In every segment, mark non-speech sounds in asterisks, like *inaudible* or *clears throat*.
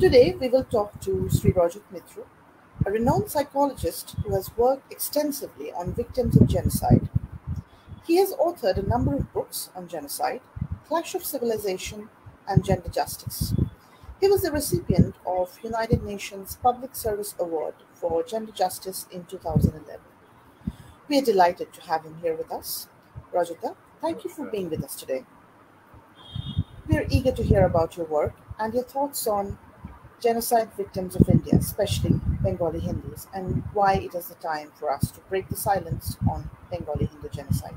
Today, we will talk to Sri Rajat Mitra, a renowned psychologist who has worked extensively on victims of genocide. He has authored a number of books on genocide, clash of civilization, and gender justice. He was the recipient of United Nations Public Service Award for Gender Justice in 2011. We are delighted to have him here with us. Rajata, thank you for being with us today. We are eager to hear about your work and your thoughts on genocide victims of India, especially Bengali Hindus, and why it is the time for us to break the silence on Bengali Hindu genocide.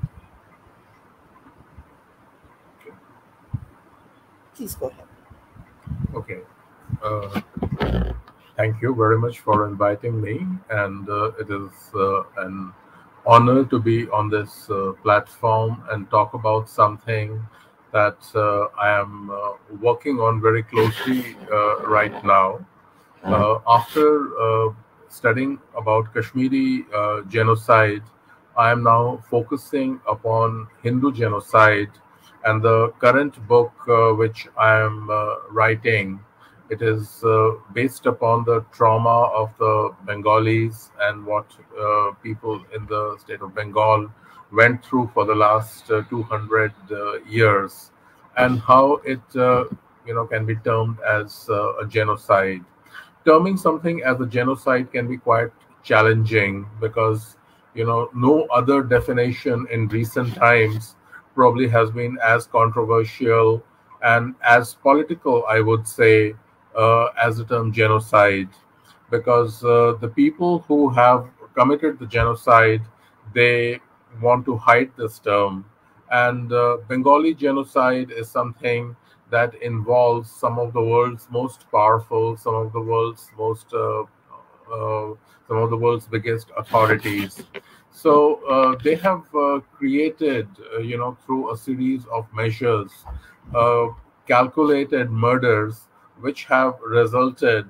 Please go ahead. Okay. Uh, thank you very much for inviting me, and uh, it is uh, an honor to be on this uh, platform and talk about something that uh, I am uh, working on very closely right now. after studying about Kashmiri genocide, I am now focusing upon Hindu genocide and the current book uh, which I am uh, writing, it is uh, based upon the trauma of the Bengalis and what uh, people in the state of Bengal went through for the last uh, 200 uh, years, and how it you know can be termed as a genocide. Terming something as a genocide can be quite challenging because you know no other definition in recent times probably has been as controversial and as political, I would say, uh, as the term genocide, because uh, the people who have committed the genocide, they want to hide this term. And uh, Bengali genocide is something that involves some of the world's most powerful, some of the world's most, uh, uh, some of the world's biggest authorities. So uh, they have uh, created, uh, you know, through a series of measures, calculated murders, which have resulted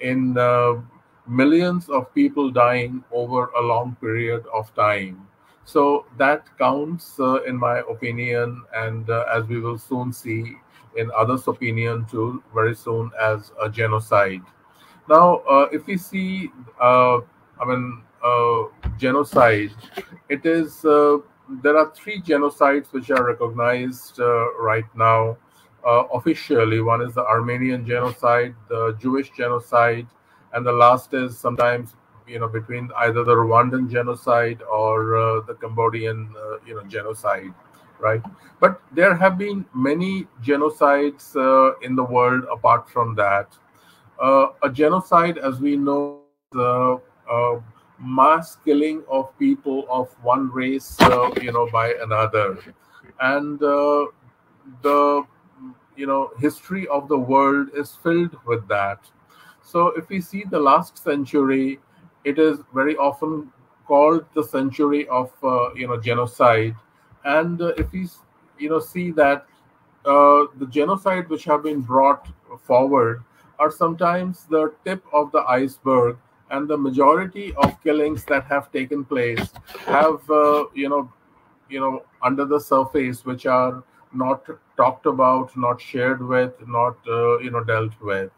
in millions of people dying over a long period of time. So that counts, uh, in my opinion, and as we will soon see in others' opinion too, very soon as a genocide. Now, if we see, I mean, uh, genocide, it is uh, there are three genocides which are recognized uh, right now officially. One is the Armenian genocide, the Jewish genocide, and the last is sometimes you know between either the Rwandan genocide or uh, the Cambodian uh, you know genocide, right? But there have been many genocides uh, in the world apart from that. a genocide, as we know, mass killing of people of one race, uh, you know, by another, and uh, the you know history of the world is filled with that. So if we see the last century, it is very often called the century of uh, you know genocide, and uh, if we you know see that uh, the genocide which have been brought forward are sometimes the tip of the iceberg and the majority of killings that have taken place have uh, you know you know under the surface which are not talked about not shared with not uh, you know dealt with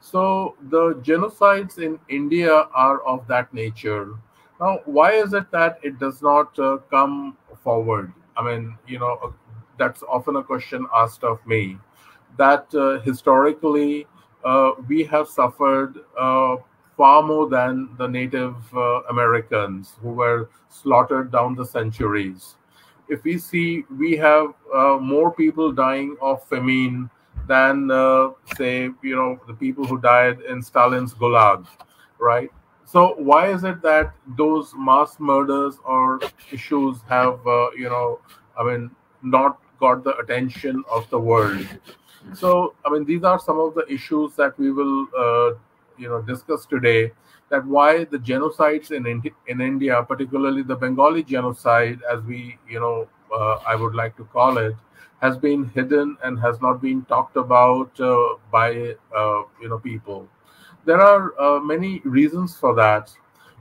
so the genocides in india are of that nature now why is it that it does not uh, come forward i mean you know uh, that's often a question asked of me that uh, historically uh, we have suffered far more than the Native uh, Americans who were slaughtered down the centuries. If we see, we have uh, more people dying of famine than, uh, say, you know, the people who died in Stalin's Gulag, right? So why is it that those mass murders or issues have, uh, you know, I mean, not got the attention of the world? So, I mean, these are some of the issues that we will uh, you know discuss today that why the genocides in Indi- in India, particularly the Bengali genocide, as we you know uh, I would like to call it, has been hidden and has not been talked about uh, by uh, you know people. There are uh, many reasons for that.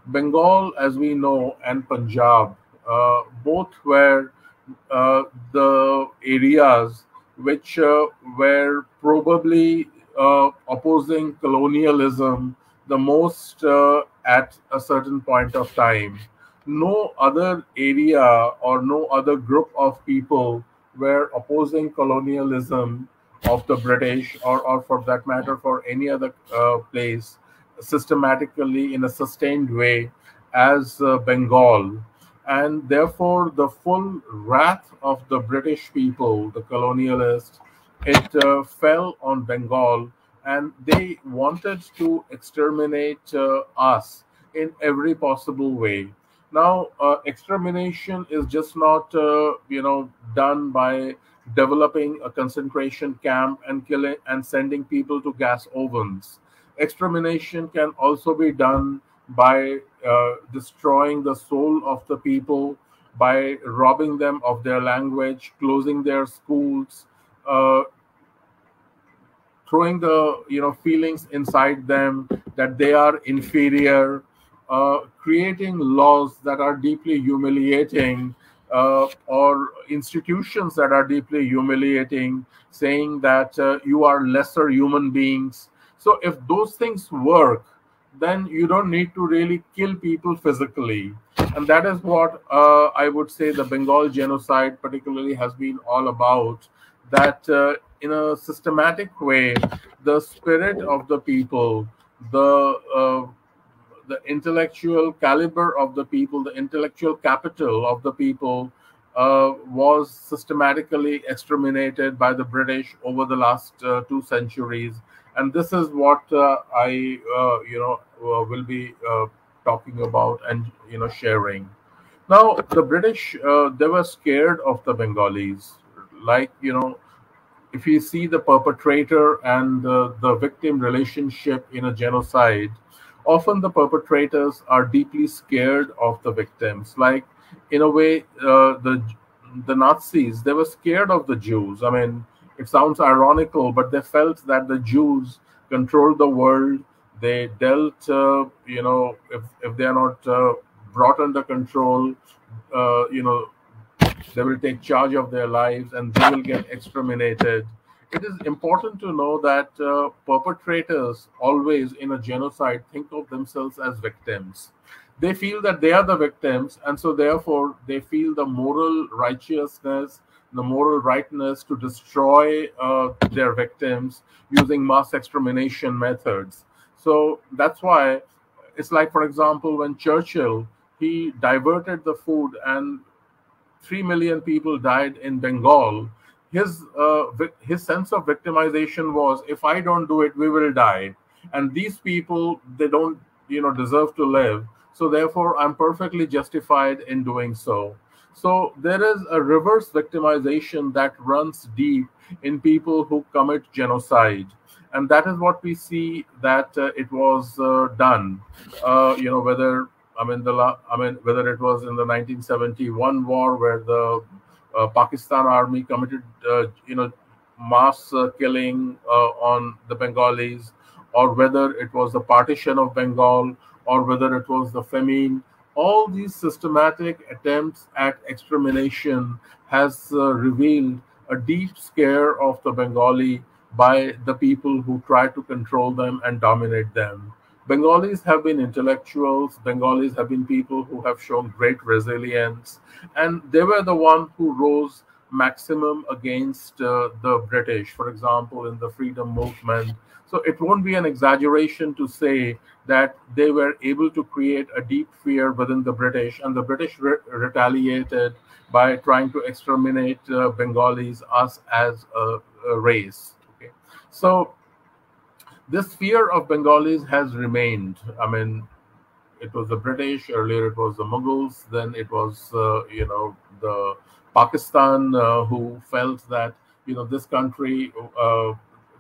Bengal, as we know, and Punjab, uh, both were the areas which were probably opposing colonialism the most uh, at a certain point of time. No other area or no other group of people were opposing colonialism of the British or, or for that matter, for any other uh, place systematically in a sustained way as uh, Bengal. And therefore, the full wrath of the British people, the colonialists, it uh, fell on Bengal and they wanted to exterminate uh, us in every possible way. Now, uh, extermination is just not, uh, you know, done by developing a concentration camp and killing and sending people to gas ovens. Extermination can also be done by uh, destroying the soul of the people, by robbing them of their language, closing their schools, uh, throwing the you know feelings inside them that they are inferior, uh, creating laws that are deeply humiliating uh, or institutions that are deeply humiliating, saying that uh, you are lesser human beings. So, if those things work, then you don't need to really kill people physically. And that is what uh, I would say the Bengal genocide, particularly, has been all about. That uh, in a systematic way, the spirit of the people, the uh, the intellectual caliber of the people, the intellectual capital of the people, uh, was systematically exterminated by the British over the last uh, two centuries, and this is what uh, I, uh, you know, uh, will be talking about and you know sharing. Now, the British they were scared of the Bengalis, like you know if you see the perpetrator and the victim relationship in a genocide, often the perpetrators are deeply scared of the victims. Like, in a way, uh, the the Nazis they were scared of the Jews. I mean, it sounds ironical, but they felt that the Jews controlled the world. They dealt, uh, you know, if if they are not uh, brought under control, uh, you know, they will take charge of their lives and they will get exterminated. It is important to know that uh, perpetrators always in a genocide think of themselves as victims. They feel that they are the victims, and so therefore they feel the moral righteousness, the moral rightness to destroy uh, their victims using mass extermination methods. So that's why it's like, for example, when Churchill he diverted the food and 3 million people died in Bengal, his uh, his sense of victimization was if I don't do it, we will die. And these people, they don't, you know, deserve to live. So therefore, I'm perfectly justified in doing so. So there is a reverse victimization that runs deep in people who commit genocide. And that is what we see that uh, it was uh, done. Uh, you know, whether I mean, the I mean, whether it was in the 1971 war where the Pakistan army committed, uh, you know, mass uh, killing uh, on the Bengalis, or whether it was the partition of Bengal, or whether it was the famine. All these systematic attempts at extermination has uh, revealed a deep scare of the Bengali by the people who try to control them and dominate them. Bengalis have been intellectuals, Bengalis have been people who have shown great resilience, and they were the one who rose maximum against uh, the British, for example, in the freedom movement. So it won't be an exaggeration to say that they were able to create a deep fear within the British, and the British re retaliated by trying to exterminate uh, Bengalis, us as a, a race. Okay, so this fear of Bengalis has remained. I mean, it was the British earlier, it was the Mughals, then it was uh, you know the Pakistan uh, who felt that you know this country, uh,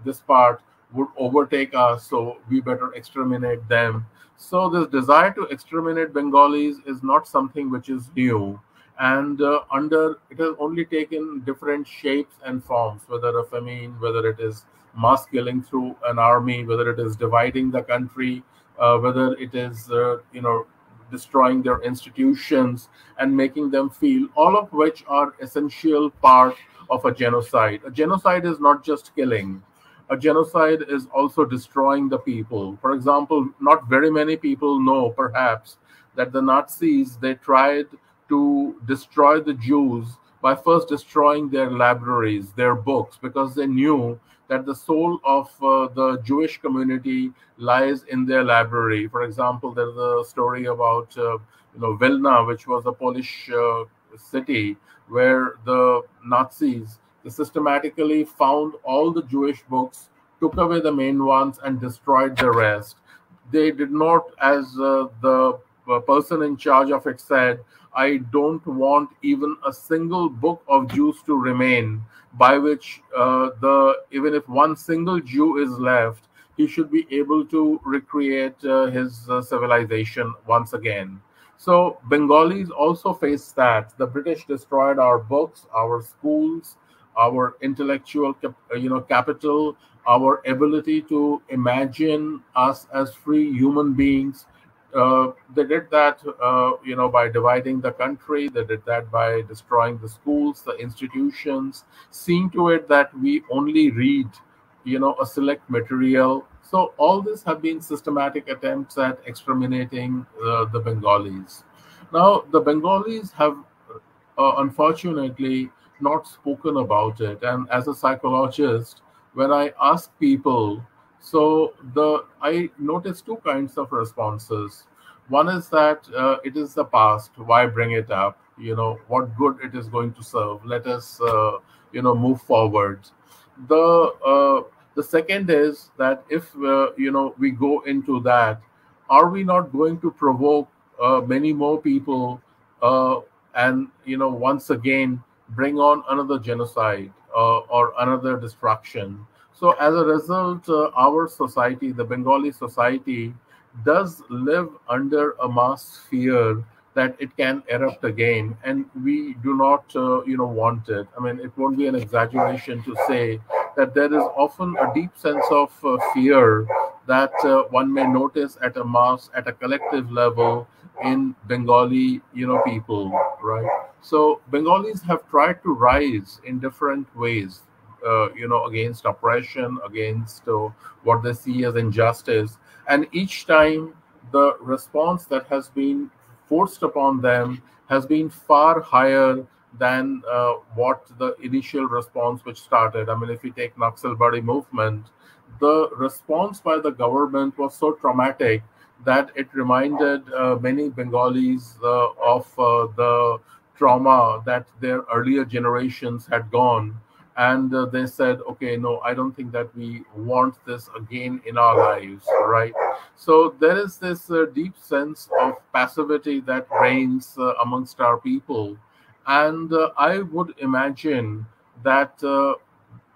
this part would overtake us, so we better exterminate them. So this desire to exterminate Bengalis is not something which is new and uh, under it has only taken different shapes and forms whether a famine whether it is mass killing through an army, whether it is dividing the country, uh, whether it is uh, you know destroying their institutions and making them feel, all of which are essential part of a genocide. A genocide is not just killing. a genocide is also destroying the people. For example, not very many people know, perhaps, that the Nazis they tried to destroy the Jews by first destroying their libraries, their books, because they knew that the soul of uh, the Jewish community lies in their library. For example, there's a story about uh, you know Vilna, which was a Polish uh, city where the Nazis systematically found all the Jewish books, took away the main ones, and destroyed the rest. They did not, as uh, the person in charge of it said, I don't want even a single book of Jews to remain by which uh, the even if one single Jew is left, he should be able to recreate uh, his uh, civilization once again. So Bengalis also face that. The British destroyed our books, our schools, our intellectual you know capital, our ability to imagine us as free human beings uh, they did that, uh, you know, by dividing the country. They did that by destroying the schools, the institutions, seeing to it that we only read, you know, a select material. So all this have been systematic attempts at exterminating uh, the Bengalis. Now the Bengalis have, uh, unfortunately, not spoken about it. And as a psychologist, when I ask people so the I noticed two kinds of responses. One is that uh, it is the past. Why bring it up? You know what good it is going to serve. Let us uh, you know move forward. The uh, the second is that if uh, you know we go into that, are we not going to provoke uh, many more people uh, and you know once again bring on another genocide or another destruction? So as a result, uh, our society, the Bengali society, does live under a mass fear that it can erupt again, and we do not, uh, you know, want it. I mean, it won't be an exaggeration to say that there is often a deep sense of uh, fear that uh, one may notice at a mass, at a collective level in Bengali, you know, people, right? So Bengalis have tried to rise in different ways uh, you know against oppression against uh, what they see as injustice. And each time the response that has been forced upon them has been far higher than uh, what the initial response which started. I mean if you take Naxalbari movement the response by the government was so traumatic that it reminded uh, many bengalis uh, of the trauma that their earlier generations had gone and uh, they said okay no i don't think that we want this again in our lives right? So there is this uh, deep sense of passivity that reigns uh, amongst our people. And uh, i would imagine that uh,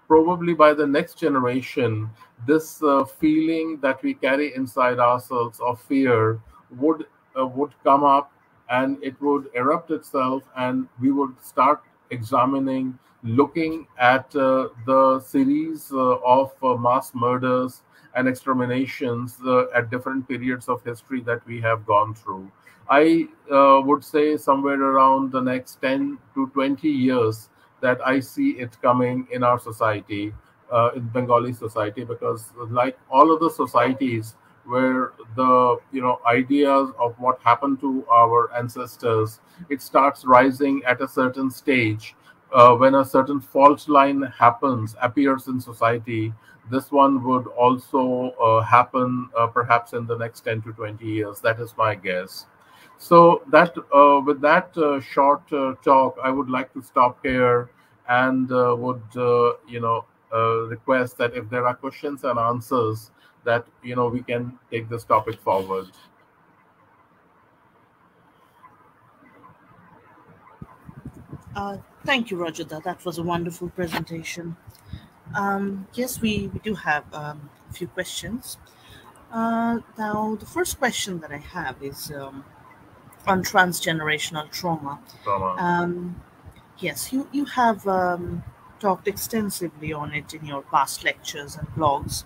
probably by the next generation this uh, feeling that we carry inside ourselves of fear would would come up and it would erupt itself and we would start examining looking at uh, the series uh, of uh, mass murders and exterminations at different periods of history that we have gone through. I would say somewhere around the next 10 to 20 years that I see it coming in our society, uh, in Bengali society, because like all of the societies where the you know ideas of what happened to our ancestors, it starts rising at a certain stage, uh, when a certain fault line happens, appears in society, this one would also uh, happen uh, perhaps in the next 10 to 20 years. That is my guess. So that uh, with that uh, short uh, talk, I would like to stop here and would you know request that if there are questions and answers, that you know we can take this topic forward. Uh, thank you, Rajada. That was a wonderful presentation. Um, yes, we, we do have um, a few questions. Uh, now, the first question that I have is um, on transgenerational trauma. trauma. Um, yes, you, you have um, talked extensively on it in your past lectures and blogs.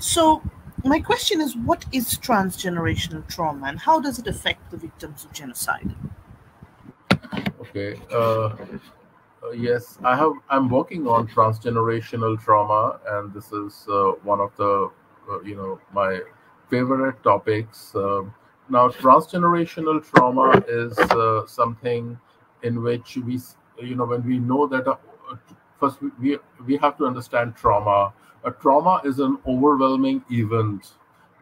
So, my question is what is transgenerational trauma and how does it affect the victims of genocide? Okay. Uh, uh, yes, I have. I'm working on transgenerational trauma, and this is uh, one of the, uh, you know, my favorite topics. Um, now, transgenerational trauma is uh, something in which we, you know, when we know that uh, first we we have to understand trauma. A trauma is an overwhelming event,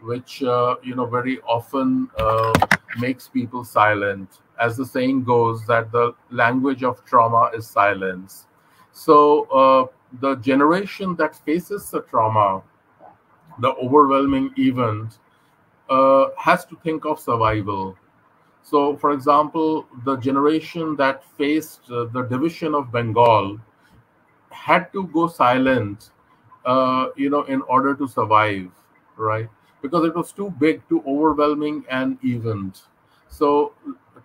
which uh, you know very often uh, makes people silent as the saying goes, that the language of trauma is silence. So uh, the generation that faces the trauma, the overwhelming event, uh, has to think of survival. So, for example, the generation that faced uh, the division of Bengal had to go silent, uh, you know, in order to survive, right? Because it was too big, too overwhelming and event. So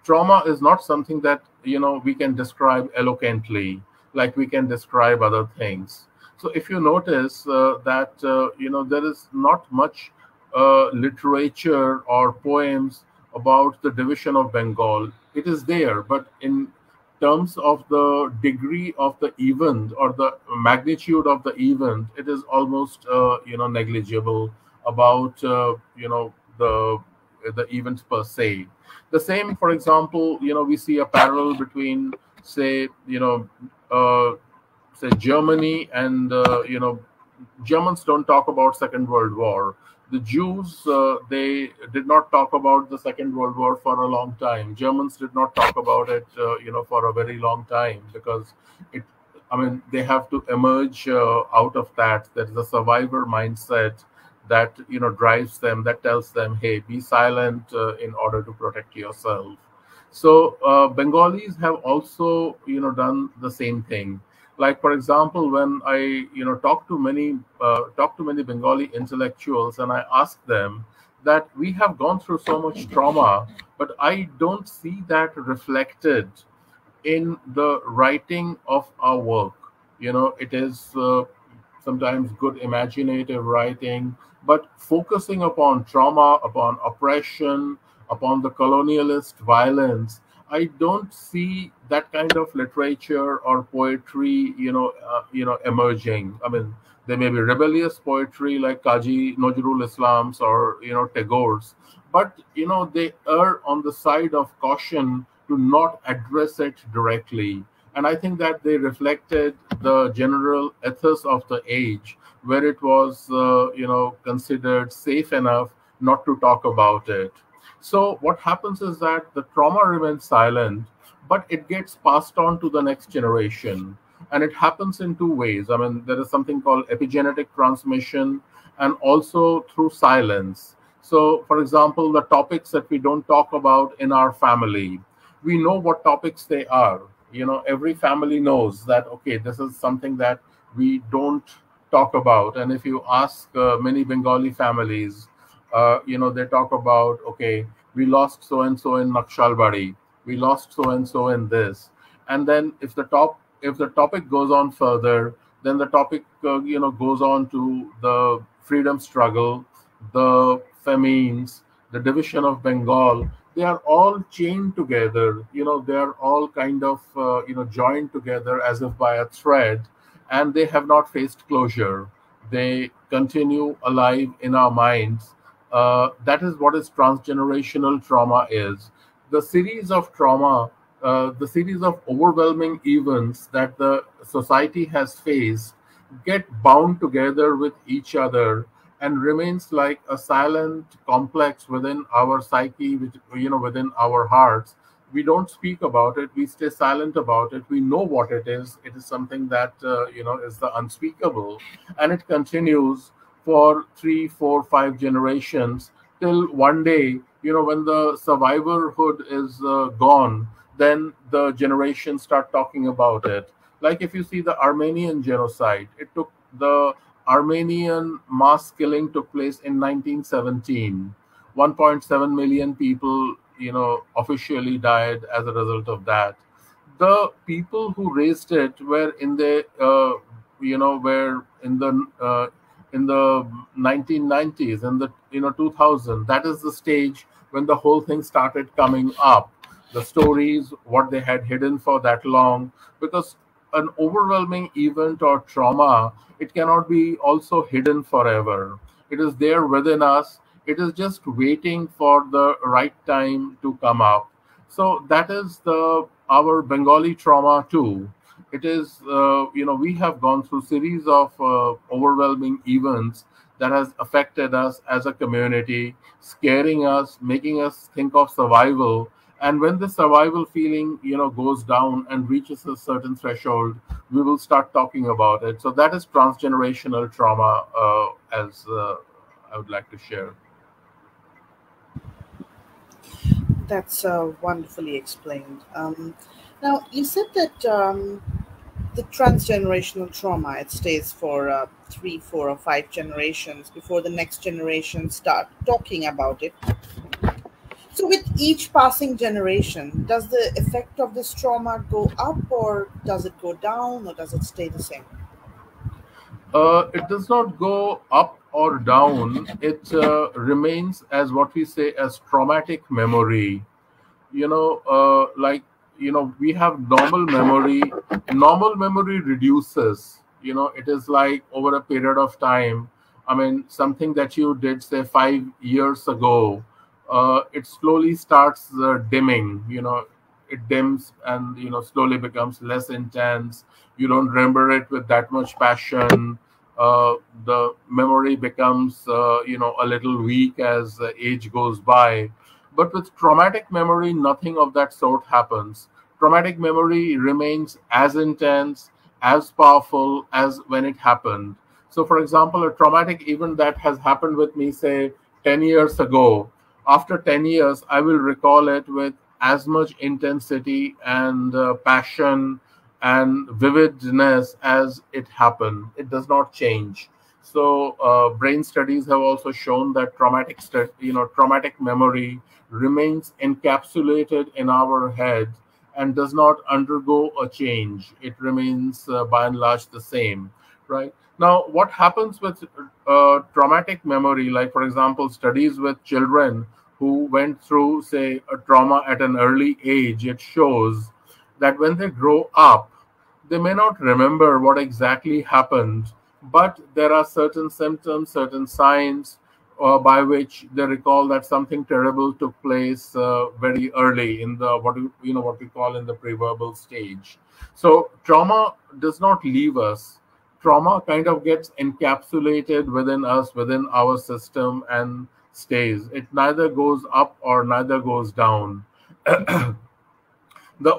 trauma is not something that you know we can describe eloquently like we can describe other things so if you notice uh, that uh, you know there is not much uh, literature or poems about the division of bengal it is there but in terms of the degree of the event or the magnitude of the event it is almost uh, you know negligible about uh, you know the the event per se the same, for example, you know, we see a parallel between, say, you know, uh, say Germany and uh, you know, Germans don't talk about Second World War. The Jews uh, they did not talk about the Second World War for a long time. Germans did not talk about it, uh, you know, for a very long time because it. I mean, they have to emerge uh, out of that. There is a survivor mindset that you know drives them that tells them hey be silent uh, in order to protect yourself so uh, bengalis have also you know done the same thing like for example when i you know talk to many uh, talk to many bengali intellectuals and i ask them that we have gone through so much trauma but i don't see that reflected in the writing of our work. You know it is uh, sometimes good imaginative writing but focusing upon trauma, upon oppression, upon the colonialist violence, I don't see that kind of literature or poetry, you know, uh, you know, emerging. I mean, there may be rebellious poetry like Kazi Nazrul Islam's or you know Tagore's, but you know they err on the side of caution to not address it directly. And I think that they reflected the general ethos of the age where it was, uh, you know, considered safe enough not to talk about it. So what happens is that the trauma remains silent, but it gets passed on to the next generation. And it happens in two ways. I mean, there is something called epigenetic transmission and also through silence. So, for example, the topics that we don't talk about in our family, we know what topics they are. You know, every family knows that, okay, this is something that we don't talk about. And if you ask uh, many Bengali families, uh, you know, they talk about, okay, we lost so and so in Naxalbari, we lost so and so in this. And then if the top if the topic goes on further, then the topic uh, you know goes on to the freedom struggle, the famines, the division of Bengal. They are all chained together. You know, they are all kind of uh, you know joined together as if by a thread and they have not faced closure. They continue alive in our minds. Uh, that is what is transgenerational trauma is. The series of trauma, uh, the series of overwhelming events that the society has faced get bound together with each other and remains like a silent complex within our psyche, which, you know, within our hearts. We don't speak about it. We stay silent about it. We know what it is. It is something that uh, you know is the unspeakable. And it continues for three four five generations till one day you know when the survivorhood is uh, gone then the generations start talking about it. Like if you see the armenian genocide it took the armenian mass killing took place in 1917 1.7 million people you know officially died as a result of that. The people who raised it were in the uh, you know were in the uh, in the 1990s in the you know 2000 that is the stage when the whole thing started coming up the stories what they had hidden for that long because an overwhelming event or trauma, it cannot be also hidden forever. It is there within us. It is just waiting for the right time to come up. So that is the our Bengali trauma too. It is, uh, you know, we have gone through series of uh, overwhelming events that has affected us as a community, scaring us, making us think of survival. And when the survival feeling, you know, goes down and reaches a certain threshold, we will start talking about it. So that is transgenerational trauma, uh, as uh, I would like to share. That's uh, wonderfully explained. Um, now, you said that um, the transgenerational trauma it stays for uh, three, four, or five generations before the next generation start talking about it. So, with each passing generation, does the effect of this trauma go up, or does it go down, or does it stay the same? Uh, it does not go up or down. It uh, remains as what we say as traumatic memory. You know, uh, like you know, we have normal memory. Normal memory reduces. You know, it is like over a period of time. I mean, something that you did say five years ago uh, it slowly starts uh, dimming you know it dims and you know slowly becomes less intense you don't remember it with that much passion uh, the memory becomes uh, you know a little weak as age goes by but with traumatic memory nothing of that sort happens traumatic memory remains as intense as powerful as when it happened so for example a traumatic event that has happened with me say 10 years ago after 10 years, I will recall it with as much intensity and uh, passion and vividness as it happened. It does not change. So, uh, brain studies have also shown that traumatic, you know, traumatic memory remains encapsulated in our head and does not undergo a change. It remains, uh, by and large, the same, right? Now, what happens with uh, traumatic memory, like, for example, studies with children who went through, say, a trauma at an early age, it shows that when they grow up, they may not remember what exactly happened, but there are certain symptoms, certain signs uh, by which they recall that something terrible took place uh, very early in the what you know what we call in the preverbal stage. So trauma does not leave us trauma kind of gets encapsulated within us, within our system, and stays. It neither goes up or neither goes down. *clears throat* the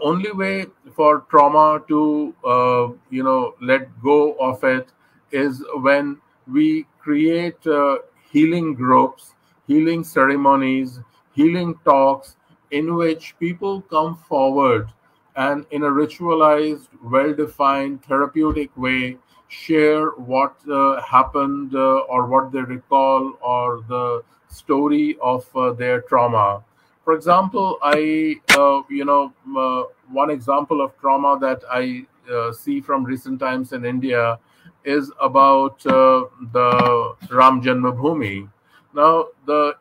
only way for trauma to, uh, you know, let go of it is when we create uh, healing groups, healing ceremonies, healing talks in which people come forward and in a ritualized, well defined, therapeutic way share what uh, happened uh, or what they recall or the story of uh, their trauma. For example, I, uh, you know, uh, one example of trauma that I uh, see from recent times in India is about the Ram Janmabhoomi. Now, the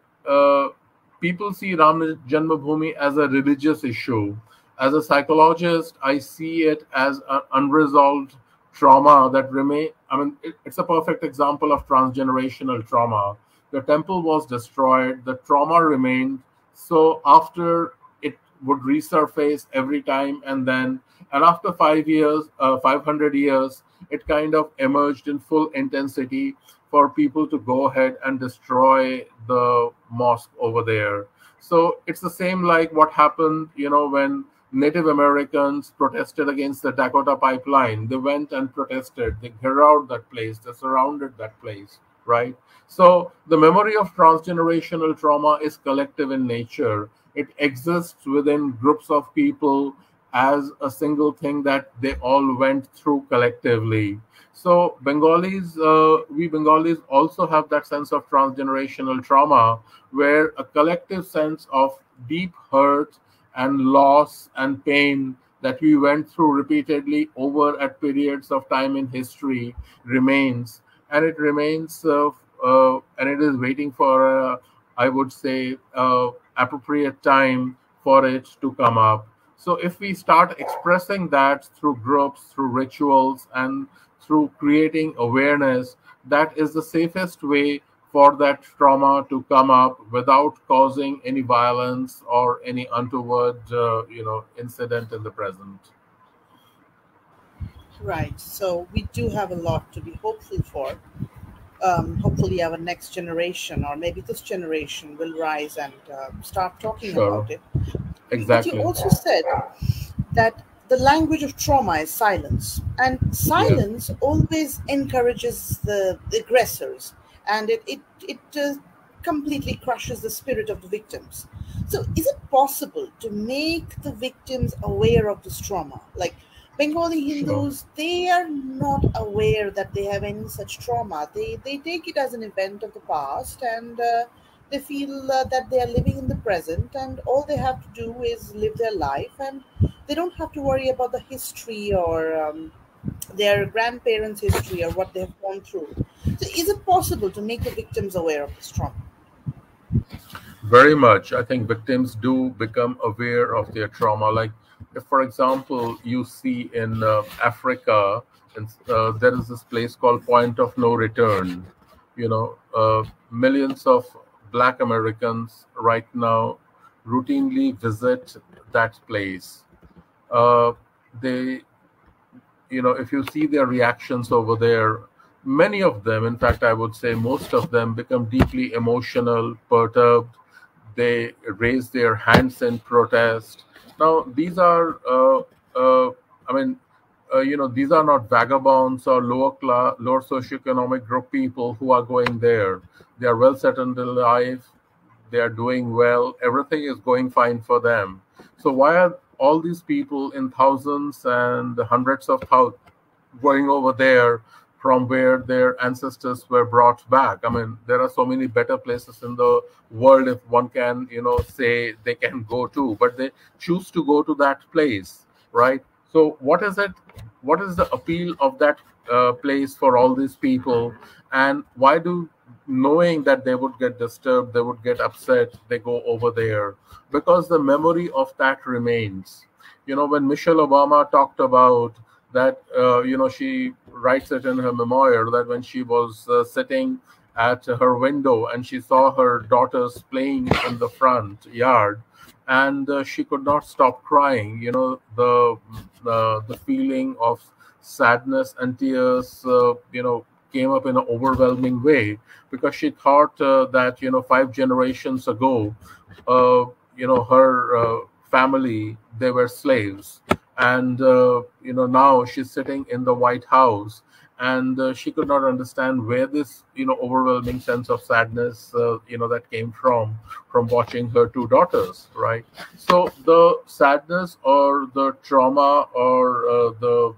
people see Ram Janmabhoomi as a religious issue. As a psychologist, I see it as an unresolved trauma that remain i mean it, it's a perfect example of transgenerational trauma the temple was destroyed the trauma remained so after it would resurface every time and then and after 5 years uh, 500 years it kind of emerged in full intensity for people to go ahead and destroy the mosque over there so it's the same like what happened you know when Native Americans protested against the Dakota pipeline. They went and protested. They garroted that place. They surrounded that place, right? So the memory of transgenerational trauma is collective in nature. It exists within groups of people as a single thing that they all went through collectively. So Bengalis, uh, we Bengalis also have that sense of transgenerational trauma, where a collective sense of deep hurt and loss and pain that we went through repeatedly over at periods of time in history remains and it remains uh, uh, and it is waiting for uh, i would say uh, appropriate time for it to come up So if we start expressing that through groups, through rituals, and through creating awareness, that is the safest way for that trauma to come up without causing any violence or any untoward, uh, you know, incident in the present. Right. So we do have a lot to be hopeful for. Um, hopefully, our next generation, or maybe this generation, will rise and uh, start talking Sure. about it. Exactly. But you also said that the language of trauma is silence, and silence always encourages the, aggressors, and it it it uh, completely crushes the spirit of the victims. So, is it possible to make the victims aware of this trauma? Like Bengali Sure. Hindus, they are not aware that they have any such trauma. They they take it as an event of the past, and uh, they feel uh, that they are living in the present, and all they have to do is live their life, and they don't have to worry about the history or um, their grandparents' history or what they have gone through. So, is it possible to make the victims aware of this trauma? Very much. I think victims do become aware of their trauma. Like, if, for example, you see in uh, Africa, and, uh, there is this place called Point of No Return. You know, uh, millions of Black Americans right now routinely visit that place. Uh, they, you know, if you see their reactions over there, many of them, in fact, I would say most of them, become deeply emotional, perturbed they raise their hands in protest. Now, these are, uh, uh, I mean, uh, you know, these are not vagabonds or lower class, lower socioeconomic group people who are going there. They are well settled in life. They are doing well. Everything is going fine for them. So why are all these people in thousands and hundreds of thousands going over there from where their ancestors were brought back. I mean, there are so many better places in the world if one can, you know, say they can go to, but they choose to go to that place, right? So, what is it? What is the appeal of that uh, place for all these people? And why do knowing that they would get disturbed, they would get upset, they go over there? Because the memory of that remains. You know, when Michelle Obama talked about that uh, you know she writes it in her memoir that when she was uh, sitting at her window and she saw her daughters playing in the front yard and uh, she could not stop crying you know the the, the feeling of sadness and tears uh, you know came up in an overwhelming way because she thought uh, that you know five generations ago uh, you know her uh, family they were slaves. And uh, you know now she's sitting in the white house and uh, she could not understand where this you know overwhelming sense of sadness uh, you know that came from from watching her two daughters right? So the sadness or the trauma or uh, the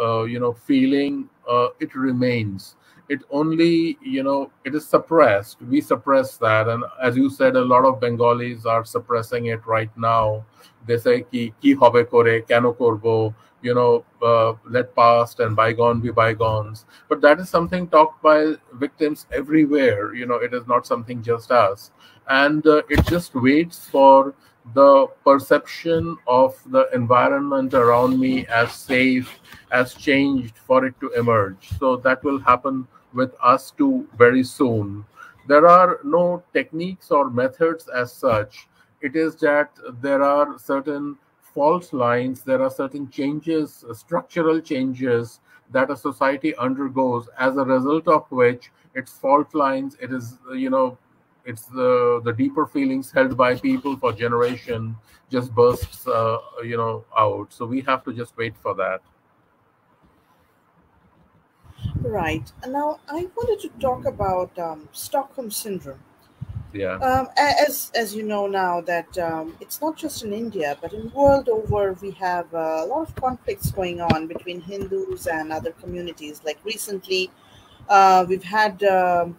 uh, you know feeling uh, it remains. It only you know it is suppressed. We suppress that. And as you said a lot of bengalis are suppressing it right now they say ki ki hobe kore keno korbo you know uh, let past and bygone be bygones. But that is something talked by victims everywhere you know it is not something just us. And uh, it just waits for the perception of the environment around me as safe as changed for it to emerge. So that will happen with us too very soon. There are no techniques or methods as such it is that there are certain fault lines, there are certain changes, structural changes that a society undergoes as a result of which its fault lines, it is, you know, it's the the deeper feelings held by people for generation just bursts, uh, you know, out. So we have to just wait for that. Right. Now I wanted to talk about um, Stockholm syndrome. Yeah. Um, as as you know now that um, it's not just in India, but in world over, we have uh, a lot of conflicts going on between Hindus and other communities. Like recently, uh, we've had. um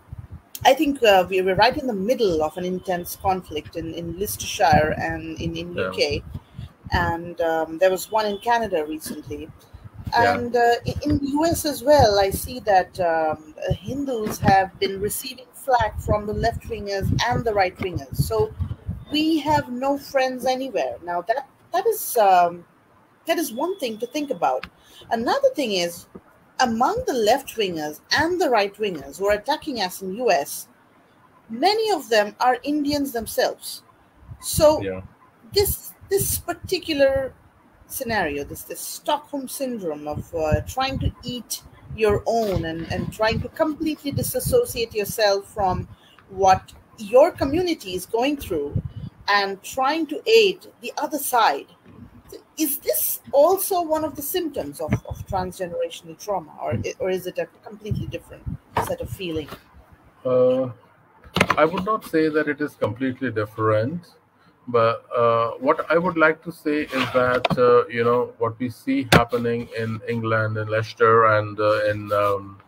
I think uh, we were right in the middle of an intense conflict in, in Leicestershire and in, in Yeah. UK, and um, there was one in Canada recently. Yeah. And uh, in the US as well, I see that um, uh, Hindus have been receiving flack from the left wingers and the right wingers. So we have no friends anywhere. Now that that is um, that is one thing to think about. Another thing is among the left wingers and the right wingers who are attacking us in US, many of them are Indians themselves. So Yeah. this this particular scenario, this this Stockholm syndrome of uh, trying to eat your own and, and trying to completely disassociate yourself from what your community is going through and trying to aid the other side. Is this also one of the symptoms of, of transgenerational trauma, or, or is it a completely different set of feeling? Uh, I would not say that it is completely different, but uh, what I would like to say is that uh, you know what we see happening in England, in Leicester, and uh, in um,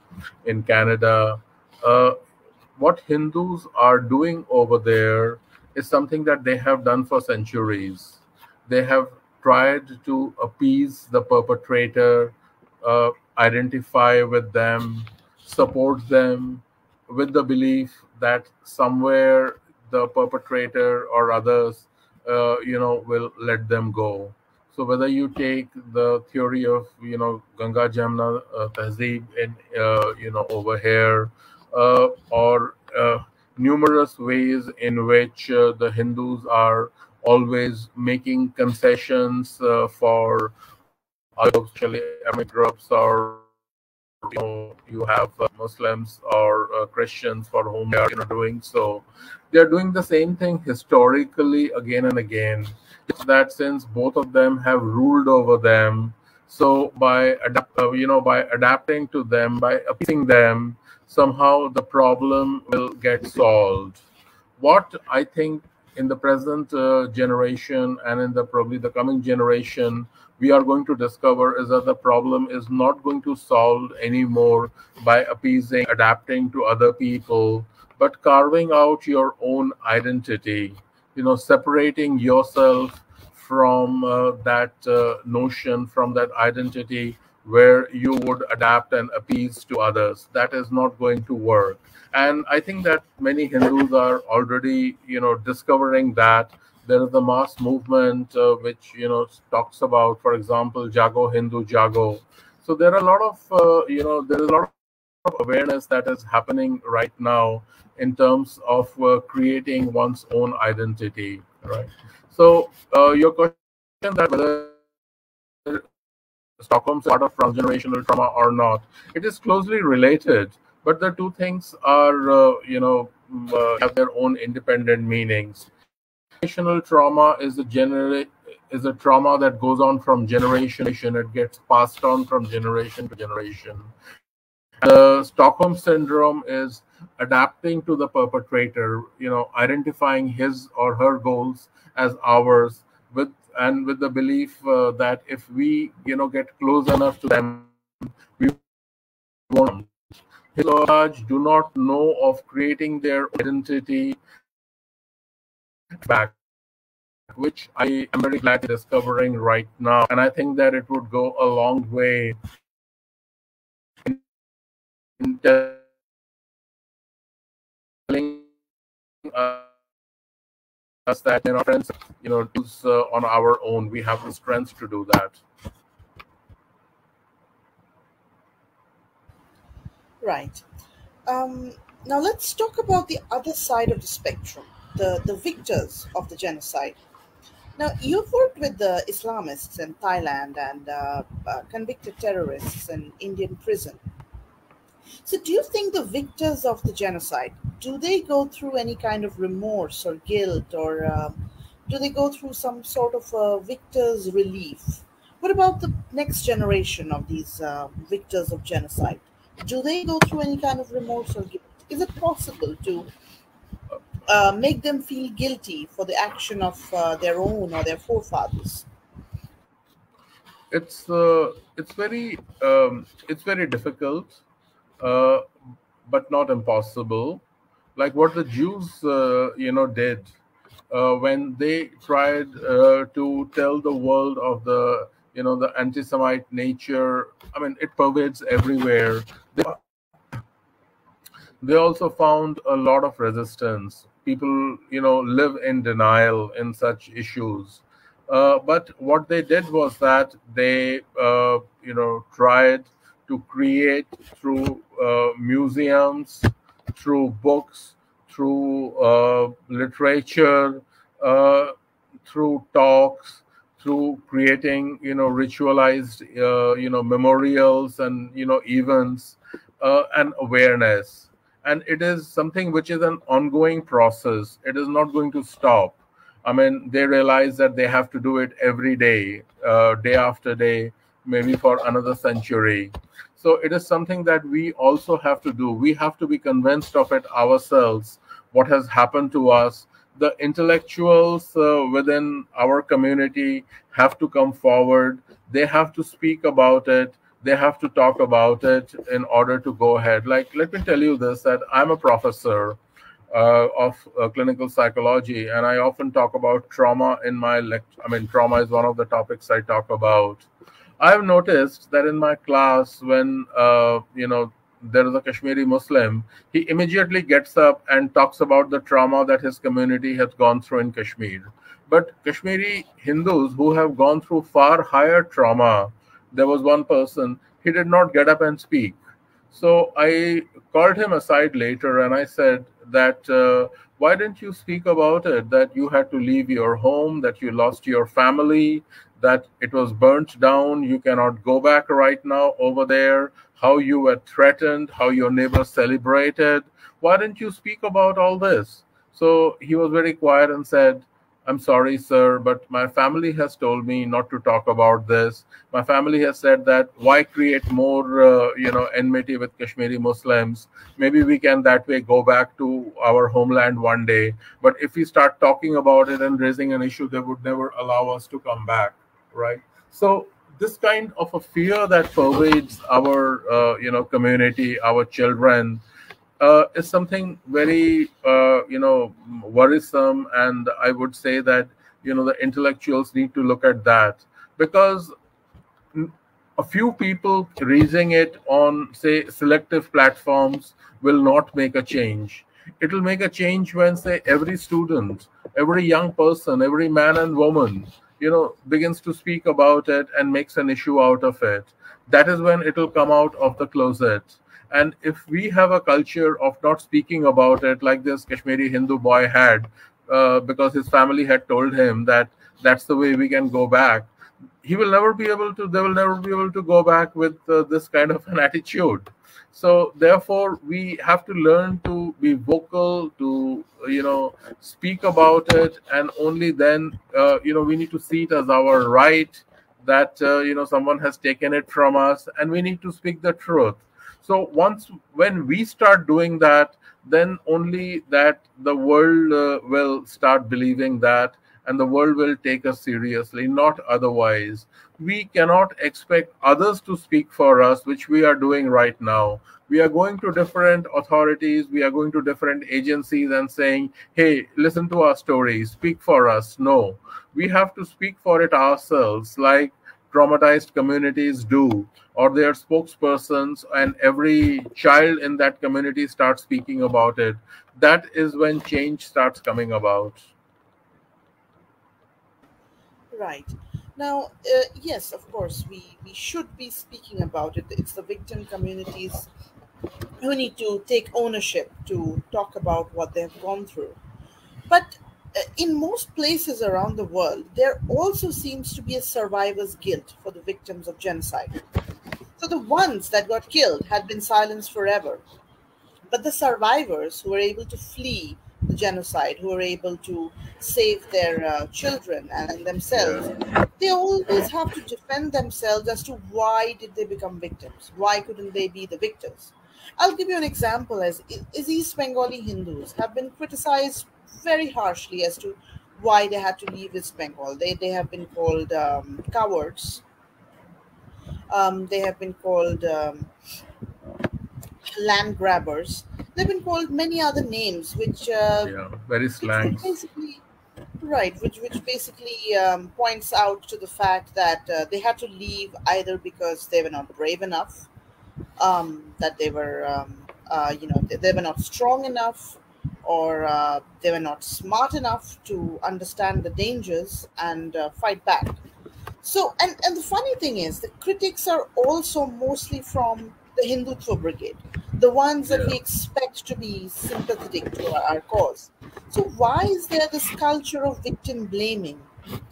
in Canada. Uh, what Hindus are doing over there is something that they have done for centuries. They have tried to appease the perpetrator, uh, identify with them, support them, with the belief that somewhere the perpetrator or others, uh, you know, will let them go. So whether you take the theory of you know Ganga Jamna uh, Tehzeeb in uh, you know over here, uh, or uh, numerous ways in which uh, the Hindus are always making concessions for other groups or you know you have uh, Muslims or uh, Christians for whom they are you know doing so. They are doing the same thing historically again and again. It's that since both of them have ruled over them, so by adapt, uh, you know by adapting to them, by appeasing them, somehow the problem will get solved. What I think in the present uh, generation and in the probably the coming generation we are going to discover is that the problem is not going to solve anymore by appeasing adapting to other people but carving out your own identity you know separating yourself from uh, that uh, notion from that identity where you would adapt and appease to others. That is not going to work. And i think that many hindus are already you know discovering that there is the mass movement uh, which you know talks about for example jago hindu jago so there are a lot of uh, you know there is a lot of awareness that is happening right now in terms of uh, creating one's own identity right so uh, your question that whether Stockholm's part of transgenerational trauma or not. It is closely related, but the two things are, uh, you know, mm, uh, have their own independent meanings. Generational trauma is a genera- is a trauma that goes on from generation to generation. It gets passed on from generation to generation. The Stockholm syndrome is adapting to the perpetrator, you know, identifying his or her goals as ours with and with the belief uh, that if we you know get close enough to them we won't his do not know of creating their identity back which i am very glad to discovering right now. And i think that it would go a long way in, in telling us that you know friends you know uh, on our own. We have the strength to do that. Right. Um, now let's talk about the other side of the spectrum, the, the victors of the genocide. Now, you've worked with the Islamists in Thailand and uh, uh, convicted terrorists in Indian prison. So, do you think the victors of the genocide do they go through any kind of remorse or guilt, or um, do they go through some sort of uh, victor's relief? What about the next generation of these uh, victors of genocide? Do they go through any kind of remorse or guilt? Is it possible to uh, make them feel guilty for the action of uh, their own or their forefathers? it's uh, it's very um, it's very difficult uh, but not impossible. Like what the jews uh, you know did when they tried to tell the world of the you know the anti-semite nature i mean it pervades everywhere. They, they also found a lot of resistance people you know live in denial in such issues Uh, but what they did was that they, uh, you know, tried to create through uh, museums, through books, through uh, literature, uh, through talks, through creating, you know, ritualized, uh, you know, memorials and you know events and awareness. And it is something which is an ongoing process. It is not going to stop I mean, they realize that they have to do it every day, uh, day after day, maybe for another century. So it is something that we also have to do. We have to be convinced of it ourselves, what has happened to us. The intellectuals uh, within our community have to come forward. They have to speak about it. They have to talk about it in order to go ahead. Like, let me tell you this that I'm a professor uh, of uh, clinical psychology, and I often talk about trauma in my lecture. I mean, trauma is one of the topics I talk about. I've noticed that in my class, when uh, you know there is a Kashmiri Muslim, he immediately gets up and talks about the trauma that his community has gone through in Kashmir. But Kashmiri Hindus who have gone through far higher trauma, there was one person, he did not get up and speak. So I called him aside later and I said, that uh, why didn't you speak about it that you had to leave your home that you lost your family that it was burnt down you cannot go back right now over there how you were threatened how your neighbors celebrated why didn't you speak about all this so he was very quiet and said I'm sorry, sir, but my family has told me not to talk about this. My family has said that why create more, uh, you know, enmity with Kashmiri Muslims? Maybe we can that way go back to our homeland one day. But if we start talking about it and raising an issue, they would never allow us to come back, right? So this kind of a fear that pervades our, uh, you know, community, our children, uh, is something very uh, you know worrisome and i would say that you know the intellectuals need to look at that. Because a few people raising it on say selective platforms will not make a change. It will make a change when say every student every young person every man and woman you know begins to speak about it and makes an issue out of it. That is when it will come out of the closet and if we have a culture of not speaking about it, like this Kashmiri Hindu boy had, uh, because his family had told him that that's the way we can go back, he will never be able to, they will never be able to go back with uh, this kind of an *laughs* attitude. So, therefore, we have to learn to be vocal, to, you know, speak about it, and only then, uh, you know, we need to see it as our right that, uh, you know, someone has taken it from us, and we need to speak the truth so once when we start doing that then only that the world uh, will start believing that and the world will take us seriously not otherwise. We cannot expect others to speak for us which we are doing right now. We are going to different authorities. We are going to different agencies and saying hey listen to our story. Speak for us. No. We have to speak for it ourselves. Like traumatized communities do or their spokespersons and every child in that community starts speaking about it that is when change starts coming about. Right. Now uh, yes of course we we should be speaking about it. It's the victim communities who need to take ownership to talk about what they've gone through. But in most places around the world, there also seems to be a survivor's guilt for the victims of genocide. So the ones that got killed had been silenced forever. But the survivors who were able to flee the genocide, who were able to save their uh, children and themselves, they always have to defend themselves as to why did they become victims? Why couldn't they be the victors? I'll give you an example as is East Bengali Hindus have been criticized very harshly as to why they had to leave East Bengal. They, they have been called um, cowards. Um, they have been called um, land grabbers. They've been called many other names, which uh, yeah, very slang. Basically, right, which which basically um, points out to the fact that uh, they had to leave either because they were not brave enough, um, that they were, um, uh, you know, they, they were not strong enough, or uh, they were not smart enough to understand the dangers and uh, fight back. So, and, and the funny thing is, the critics are also mostly from the Hindutva brigade, the ones that we expect to be sympathetic to our, our cause. So, why is there this culture of victim blaming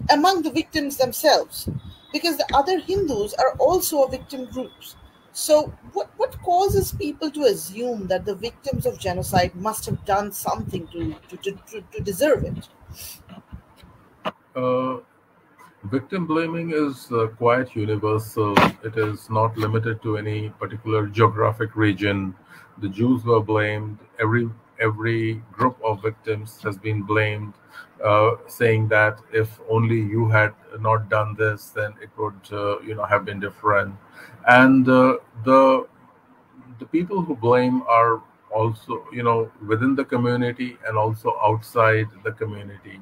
among the victims themselves? Because the other Hindus are also a victim groups. So, what, what causes people to assume that the victims of genocide must have done something to, to, to, to, deserve it? Uh, victim blaming is uh, quite universal. It is not limited to any particular geographic region. The Jews were blamed. Every every group of victims has been blamed, uh, saying that if only you had not done this, then it would uh, you know have been different and uh, the the people who blame are also you know within the community and also outside the community.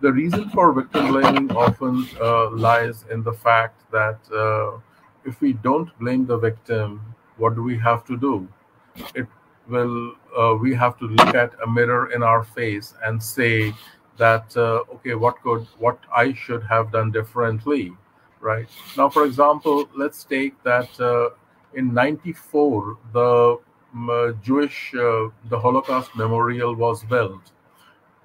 The reason for victim blaming often uh, lies in the fact that uh, if we don't blame the victim what do we have to do? It will uh, we have to look at a mirror in our face and say that uh, okay what could what i should have done differently right? Now, for example, let's take that uh, in 94, the um, uh, Jewish, uh, the Holocaust Memorial was built.